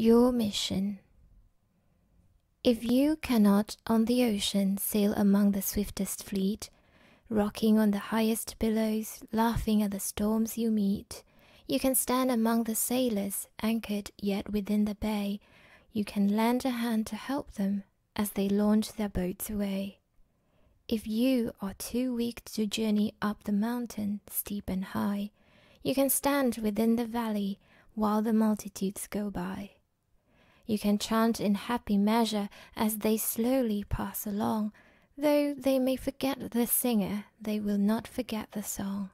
Your mission. If you cannot on the ocean sail among the swiftest fleet, rocking on the highest billows, laughing at the storms you meet, you can stand among the sailors anchored yet within the bay. You can lend a hand to help them as they launch their boats away. If you are too weak to journey up the mountain, steep and high, you can stand within the valley while the multitudes go by. You can chant in happy measure as they slowly pass along. Though they may forget the singer, they will not forget the song.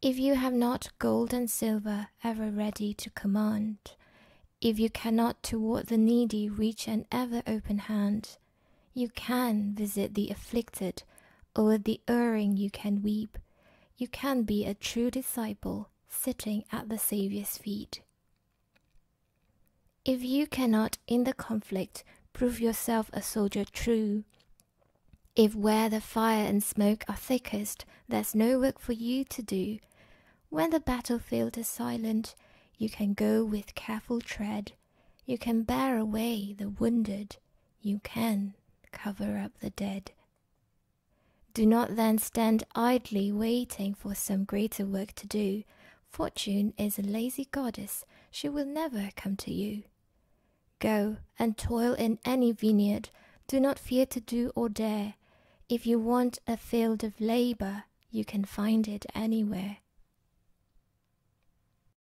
If you have not gold and silver ever ready to command, if you cannot toward the needy reach an ever open hand, you can visit the afflicted, o'er the erring you can weep. You can be a true disciple sitting at the Saviour's feet. If you cannot in the conflict prove yourself a soldier true, if where the fire and smoke are thickest there's no work for you to do, when the battlefield is silent, you can go with careful tread, you can bear away the wounded, you can cover up the dead. Do not then stand idly waiting for some greater work to do. Fortune is a lazy goddess, she will never come to you. Go and toil in any vineyard, do not fear to do or dare. If you want a field of labor, you can find it anywhere.